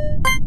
you